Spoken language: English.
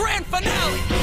grand finale!